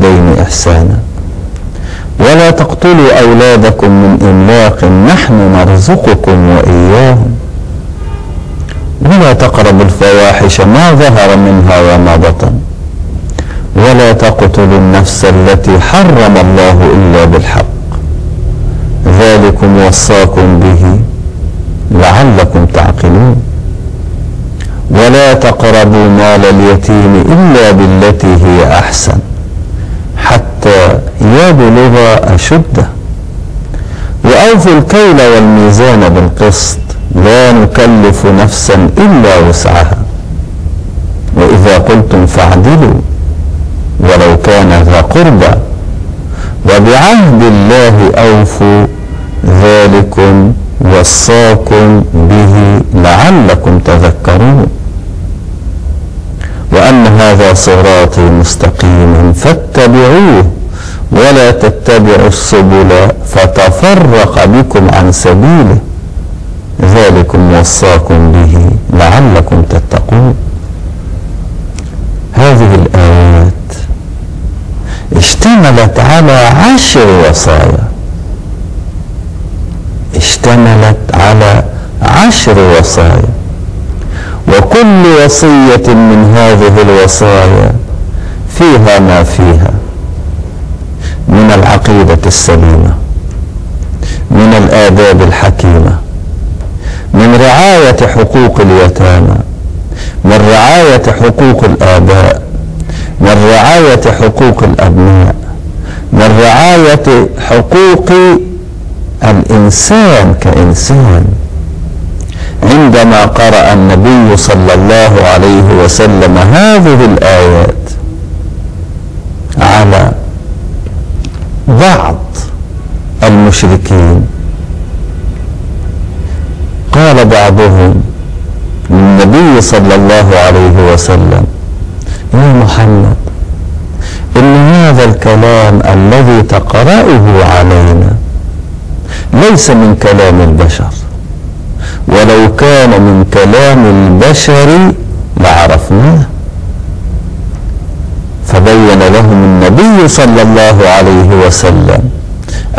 بالوالدين إحسانا. ولا تقتلوا أولادكم من إملاق نحن نرزقكم وإياهم. ولا تقربوا الفواحش ما ظهر منها وما بطن. ولا تقتلوا النفس التي حرم الله إلا بالحق. ذلكم وصاكم به لعلكم تعقلون. ولا تقربوا مال اليتيم إلا بالتي هي أحسن. يبلغ أشدة. وأوفوا الكيل والميزان بالقسط لا نكلف نفسا إلا وسعها. وإذا قلتم فاعدلوا ولو كان ذا قربى. وبعهد الله أوفوا ذلكم وصاكم به لعلكم تذكرون. وأن هذا صراطي مستقيما فاتبعوه. ولا تتبعوا السبل فتفرق بكم عن سبيله. ذلكم وصاكم به لعلكم تتقون. هذه الآيات اشتملت على عشر وصايا. اشتملت على عشر وصايا. وكل وصية من هذه الوصايا فيها ما فيها. من العقيدة السليمة من الآداب الحكيمة من رعاية حقوق اليتامى من رعاية حقوق الآباء من رعاية حقوق الأبناء من رعاية حقوق الإنسان كإنسان. عندما قرأ النبي صلى الله عليه وسلم هذه الآيات على بعض المشركين. قال بعضهم للنبي صلى الله عليه وسلم يا محمد إن هذا الكلام الذي تقرأه علينا ليس من كلام البشر ولو كان من كلام البشر لعرفناه. فبين لهم النبي صلى الله عليه وسلم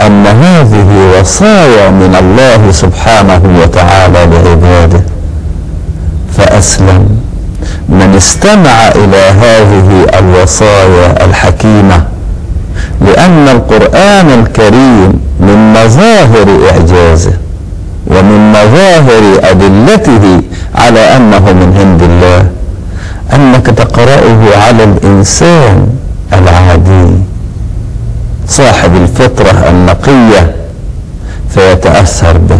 أن هذه وصايا من الله سبحانه وتعالى لعباده. فأسلم. من استمع إلى هذه الوصايا الحكيمة لأن القرآن الكريم من مظاهر إعجازه ومن مظاهر أدلته على أنه من عند الله. أنك تقرأه على الإنسان العادي. صاحب الفطرة النقية فيتأثر به.